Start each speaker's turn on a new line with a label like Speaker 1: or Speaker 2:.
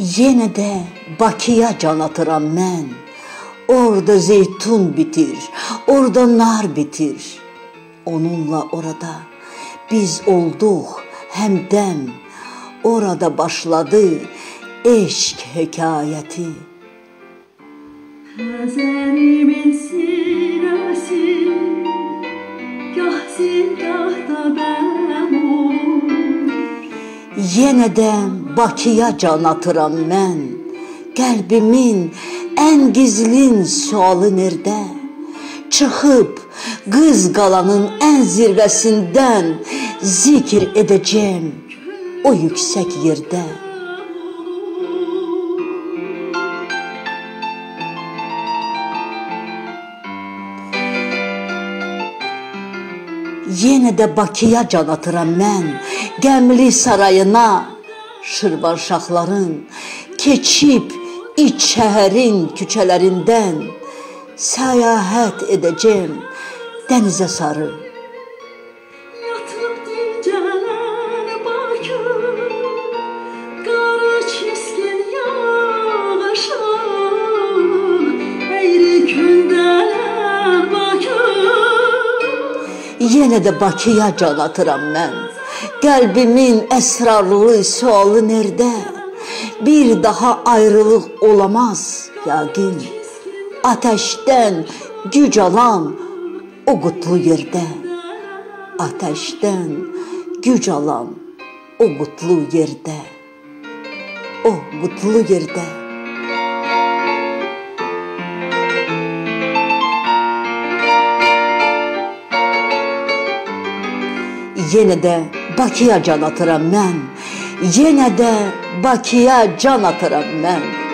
Speaker 1: Yenə də Bakıya can atıram mən. Orada zeytun bitir, orada nar bitir. Onunla orada biz olduq həmdəm. Orada başladı eşq hekayəti.
Speaker 2: Xəzərimin
Speaker 1: Yenə də Bakıya can atıram mən. Qəlbimin ən gizlin sualı nerdə? Çıxıb qız qalanın ən zirvəsindən zikr edəcəm o yüksək yerdə. Yenə də Bakıya can atıram mən, Qəmli sarayına, Şirvanşahların keçib iç şəhərin küçələrindən səyahət edəcəm dənizə sarı. Yenə də Bakıya can atıram mən. Qəlbimin əsrarlı sualı nerdə? Bir daha ayrılıq olamaz yəqin. Atəşdən güc alan o qutlu yerdə. Atəşdən güc alan o qutlu yerdə. O qutlu yerdə. Yenə də Bakıya can atıram mən. Yenə də Bakıya can atıram mən.